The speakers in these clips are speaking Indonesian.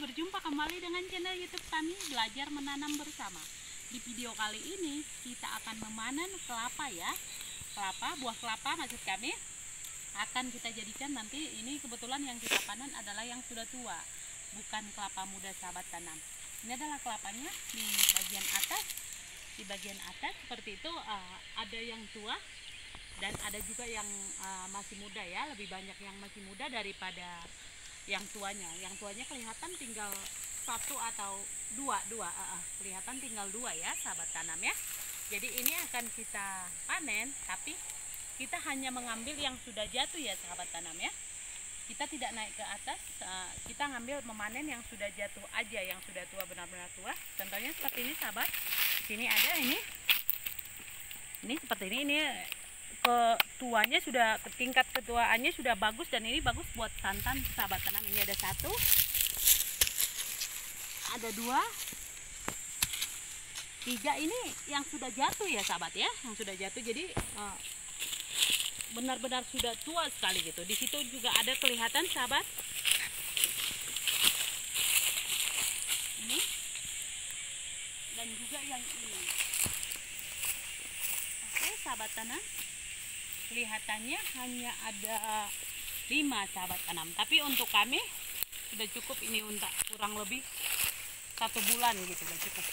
berjumpa kembali dengan channel YouTube kami Belajar Menanam Bersama. Di video kali ini kita akan memanen kelapa ya. Kelapa, buah kelapa maksud kami akan kita jadikan nanti ini kebetulan yang kita panen adalah yang sudah tua, bukan kelapa muda sahabat tanam. Ini adalah kelapanya di bagian atas. Di bagian atas seperti itu uh, ada yang tua dan ada juga yang uh, masih muda ya, lebih banyak yang masih muda daripada yang tuanya. Yang tuanya kelihatan tinggal satu atau dua dua uh, uh, kelihatan tinggal dua ya sahabat tanam ya. Jadi ini akan kita panen tapi kita hanya mengambil yang sudah jatuh ya sahabat tanam ya. Kita tidak naik ke atas uh, kita ngambil memanen yang sudah jatuh aja yang sudah tua benar-benar tua. Contohnya seperti ini sahabat. Sini ada ini. Ini seperti ini ini ketuanya sudah tingkat ketuaannya sudah bagus dan ini bagus buat santan sahabat tanam ini ada satu ada dua tiga. Ini yang sudah jatuh ya sahabat ya yang sudah jatuh. Jadi eh, benar-benar sudah tua sekali gitu. Di situ juga ada kelihatan sahabat. Ini. Dan juga yang ini. Oke sahabat tanam kelihatannya hanya ada lima sahabat tanam tapi untuk kami sudah cukup ini untuk kurang lebih satu bulan gitu sudah cukup.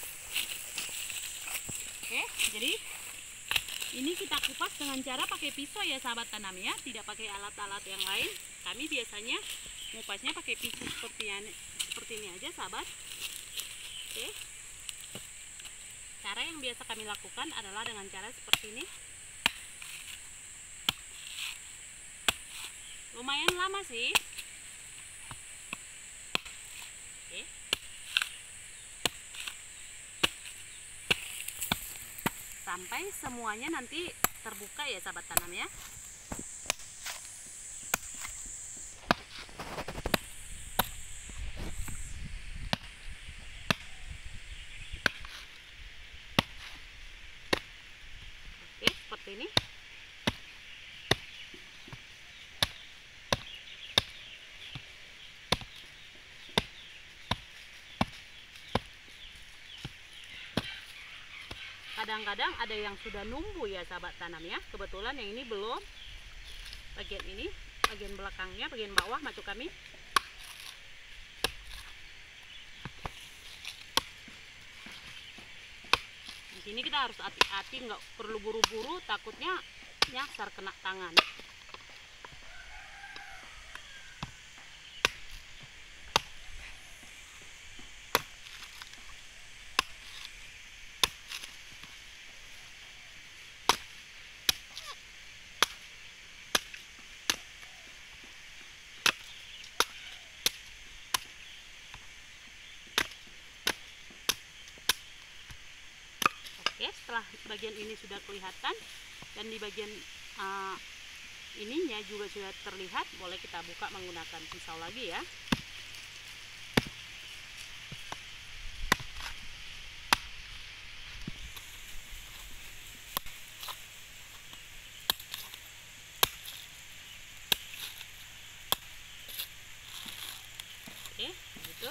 Oke jadi ini kita kupas dengan cara pakai pisau ya sahabat tanam ya. Tidak pakai alat-alat yang lain. Kami biasanya ngupasnya pakai pisau seperti ini seperti ini aja sahabat. Oke. Cara yang biasa kami lakukan adalah dengan cara seperti ini lumayan lama sih. Sampai semuanya nanti terbuka ya sahabat tanam ya. Oke, seperti ini. Kadang-kadang ada yang sudah numbu ya sahabat tanam ya. Kebetulan yang ini belum. Bagian ini bagian belakangnya bagian bawah macam kami. Di sini kita harus hati-hati nggak perlu buru-buru takutnya nyasar kena tangan Oke, setelah bagian ini sudah kelihatan dan di bagian uh, ininya juga sudah terlihat, boleh kita buka menggunakan pisau lagi ya. Oke, gitu.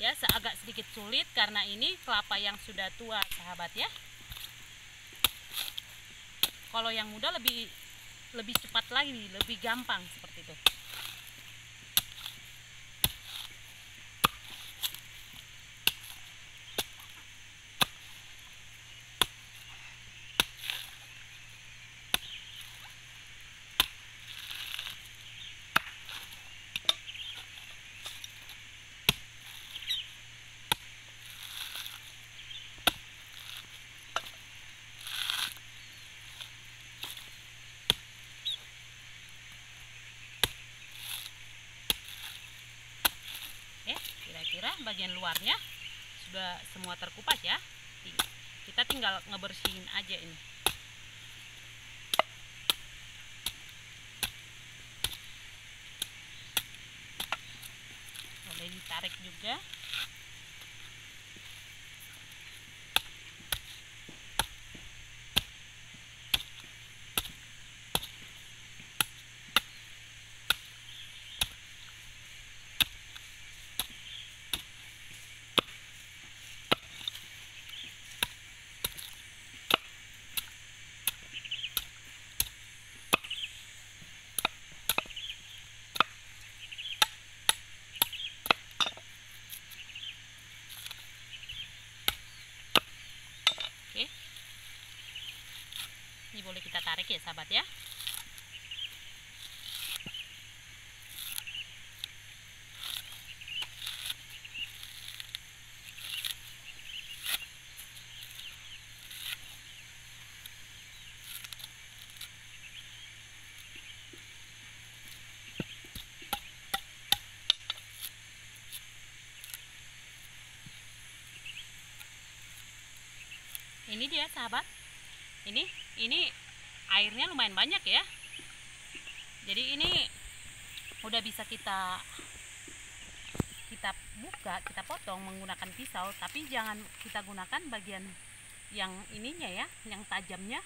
ya seagak sedikit sulit karena ini kelapa yang sudah tua sahabat ya. Kalau yang muda lebih lebih cepat lagi lebih gampang seperti itu bagian luarnya. Sudah semua terkupas ya. Kita tinggal ngebersihin aja ini. Boleh ditarik juga Oke. Ini boleh kita tarik ya sahabat ya. Ini dia sahabat. Ini ini airnya lumayan banyak ya. Jadi ini udah bisa kita kita buka, kita potong menggunakan pisau, tapi jangan kita gunakan bagian yang ininya ya, yang tajamnya.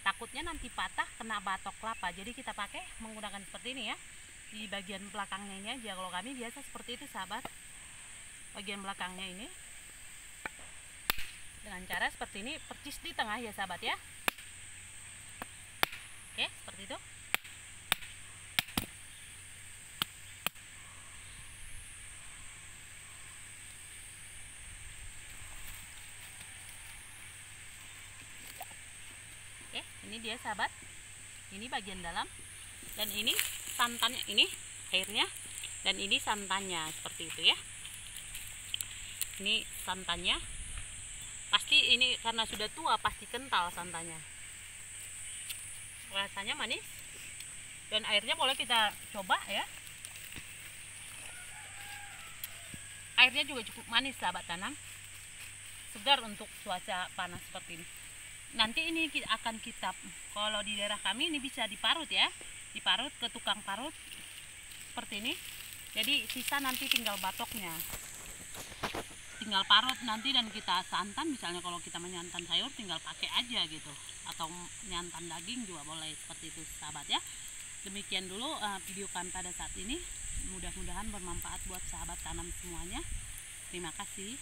Takutnya nanti patah kena batok kelapa. Jadi kita pakai menggunakan seperti ini ya. Di bagian belakangnya ini aja. Kalau kami biasa seperti itu sahabat. Bagian belakangnya ini dengan cara seperti ini percis di tengah ya sahabat ya. Oke seperti itu. Oke ini dia sahabat. Ini bagian dalam. Dan ini santannya ini airnya. Dan ini santannya seperti itu ya. Ini santannya pasti ini karena sudah tua pasti kental santannya rasanya manis. Dan airnya boleh kita coba ya. Airnya juga cukup manis sahabat tanam. Segar untuk cuaca panas seperti ini. Nanti ini akan kita kalau di daerah kami ini bisa diparut ya. Diparut ke tukang parut. Seperti ini. Jadi sisa nanti tinggal batoknya tinggal parut nanti dan kita santan misalnya kalau kita menyantan sayur tinggal pakai aja gitu. Atau menyantan daging juga boleh seperti itu sahabat ya. Demikian dulu uh, video kami pada saat ini. Mudah-mudahan bermanfaat buat sahabat tanam semuanya. Terima kasih